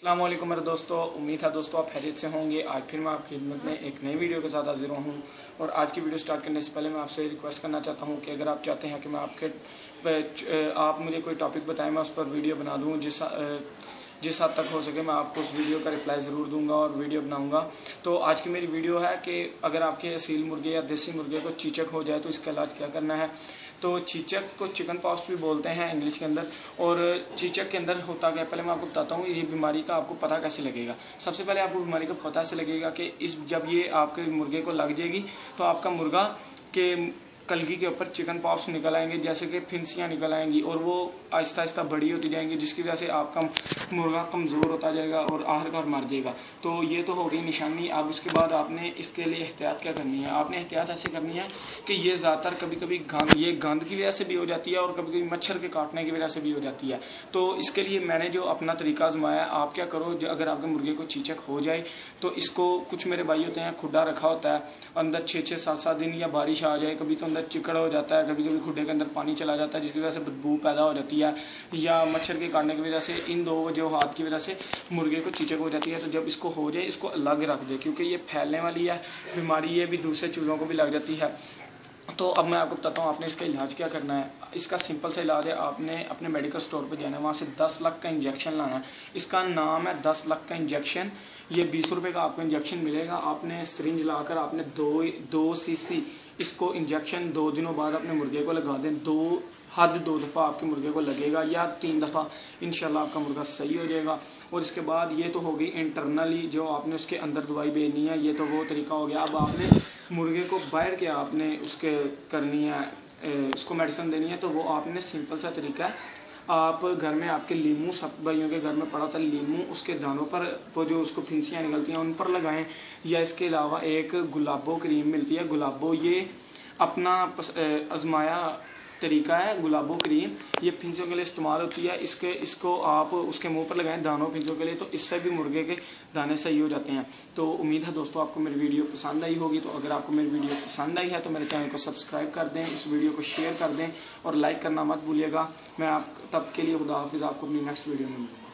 السلام علیکم میرے دوستو، امید ہے دوستو آپ خیریت سے ہوں گے۔ آج پھر میں آپ کی خدمت میں ایک نئی ویڈیو کے ساتھ حاضر ہوں۔ اور آج کی ویڈیو سٹارٹ کرنے سے پہلے میں آپ سے ریکویسٹ کرنا چاہتا ہوں کہ اگر آپ چاہتے ہیں کہ میں آپ کے آپ مجھے کوئی ٹاپک بتائیں، میں اس پر ویڈیو بنا دوں، جس جس حد تک ہو سکے میں آپ کو اس ویڈیو کا رپلائی ضرور دوں گا اور ویڈیو بناؤں گا۔ تو آج کی میری ویڈیو ہے کہ اگر آپ کے اصیل مرغے یا دیسی مرغے کو چیچک ہو جائے تو اس کا علاج کیا کرنا ہے؟ تو چیچک کو چکن پاکس بھی بولتے ہیں انگلش کے اندر اور چیچک کے اندر ہوتا گیا پہلے میں آپ کو بتاتا ہوں یہ بیماری کا آپ کو پتہ کیسے لگے گا۔ سب سے پہلے آپ کو بیماری کا پتہ ایسے لگے گا کہ اس جب یہ آپ کے مرغے کو لگ جائے گی تو آپ کا مرغا کے کلگی کے اوپر چکن پاپس نکل آئیں گے، جیسے کہ پھنسیاں نکل آئیں گی اور وہ آہستہ آہستہ بڑی ہوتی جائیں گی، جس کی وجہ سے آپ کا مرغا کمزور ہوتا جائے گا اور آہر کر مر جائے گا۔ تو یہ تو ہو گئی نشانی، اب اس کے بعد آپ نے اس کے لیے احتیاط کیا کرنی ہے؟ آپ نے احتیاط ایسے کرنی ہے کہ یہ زیادہ تر کبھی کبھی گند یہ گند کی وجہ سے بھی ہو جاتی ہے اور کبھی کبھی مچھر کے کاٹنے کی وجہ سے بھی ہو جاتی ہے۔ تو اس کے لیے میں نے جو اپنا طریقہ آزمایا، آپ کیا کرو اگر آپ کے مرغے کو چیچک ہو جائے تو اس کو کچھ میرے بھائی ہوتے ہیں، کھڈا رکھا ہوتا ہے، اندر چھ چھ سات سات دن یا بارش آ جائے، کبھی تو اندر چکڑ ہو جاتا ہے، کبھی کبھی کھڈے کے اندر پانی چلا جاتا ہے، جس کی وجہ سے بدبو پیدا ہو جاتی ہے یا مچھر کے کاٹنے کی وجہ سے، ان دو وجوہات کی وجہ سے مرغے کو چیچک ہو جاتی ہے۔ تو جب اس کو ہو جائے، اس کو الگ رکھ دے، کیونکہ یہ پھیلنے والی ہے، بیماری یہ بھی دوسرے چوزوں کو بھی لگ جاتی ہے۔ تو اب میں آپ کو بتاتا ہوں، آپ نے اس کا علاج کیا کرنا ہے؟ اس کا سمپل سے علاج ہے، آپ نے اپنے میڈیکل سٹور پہ جانا ہے، وہاں سے دس لاکھ کا انجیکشن لانا ہے۔ اس کا نام ہے دس لاکھ کا انجیکشن۔ یہ بیس روپے کا آپ کو انجیکشن ملے گا۔ آپ نے سرنج لا کر آپ نے دو دو سی سی اس کو انجیکشن دو دنوں بعد اپنے مرغے کو لگا دیں۔ دو حد دو دفعہ آپ کے مرغے کو لگے گا یا تین دفعہ انشاءاللہ آپ کا مرغہ صحیح ہو جائے گا۔ اور اس کے بعد یہ تو ہوگی انٹرنلی جو آپ نے اس کے اندر دوائی بھیجنی ہے، یہ تو وہ طریقہ ہو گیا۔ اب آپ نے مرغے کو باہر کے آپ نے اس کے کرنی ہے، اس کو میڈیسن دینی ہے تو وہ آپ نے سمپل سا طریقہ ہے۔ آپ گھر میں آپ کے لیمو سب بھائیوں کے گھر میں پڑا تھا لیمو، اس کے دانوں پر وہ جو اس کو پھنسیاں نکلتی ہیں، ان پر لگائیں، یا اس کے علاوہ ایک گلابو کریم ملتی ہے۔ گلابو یہ اپنا آزمایا طریقہ ہے گلابو کریم، یہ پھنسوں کے لیے استعمال ہوتی ہے۔ اس کے، اس کو آپ اس کے منہ پر لگائیں دانوں پھنسوں کے لیے، تو اس سے بھی مرغے کے دانے صحیح ہو جاتے ہیں۔ تو امید ہے دوستوں آپ کو میری ویڈیو پسند آئی ہوگی۔ تو اگر آپ کو میری ویڈیو پسند آئی ہے تو میرے چینل کو سبسکرائب کر دیں، اس ویڈیو کو شیئر کر دیں اور لائک کرنا مت بھولیے گا۔ میں آپ، تب کے لیے خدا حافظ، آپ کو اپنی نیکسٹ ویڈیو میں ملوں